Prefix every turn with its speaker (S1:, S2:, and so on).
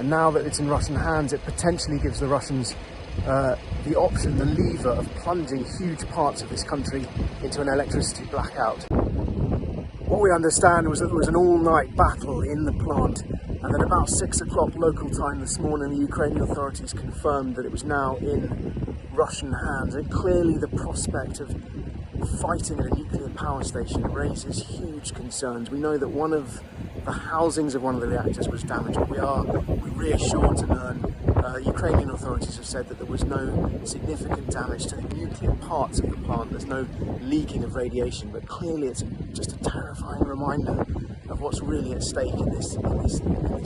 S1: And now that it's in Russian hands, it potentially gives the Russians uh, the option, the lever of plunging huge parts of this country into an electricity blackout. What we understand was that there was an all-night battle in the plant and then about six o'clock local time this morning, the Ukrainian authorities confirmed that it was now in Russian hands. And clearly the prospect of fighting at a nuclear power station raises huge concerns. We know that one of the housings of one of the reactors was damaged. We are reassured to learn uh, Ukrainian authorities have said that there was no significant damage to the nuclear parts of the plant. There's no leaking of radiation, but clearly it's just a terrifying reminder of what's really at stake in this, in this, in this